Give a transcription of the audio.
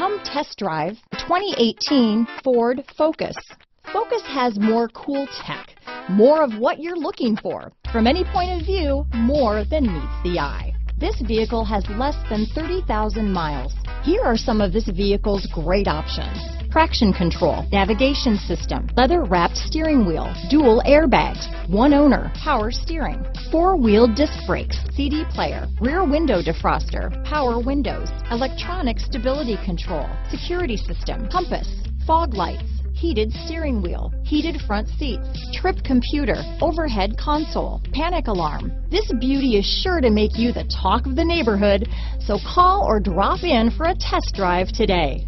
Come test drive 2018 Ford Focus. Focus has more cool tech, more of what you're looking for. From any point of view, more than meets the eye. This vehicle has less than 30,000 miles. Here are some of this vehicle's great options. Traction control, navigation system, leather wrapped steering wheel, dual airbags, one owner, power steering, four wheel disc brakes, CD player, rear window defroster, power windows, electronic stability control, security system, compass, fog lights, heated steering wheel, heated front seats, trip computer, overhead console, panic alarm. This beauty is sure to make you the talk of the neighborhood, so call or drop in for a test drive today.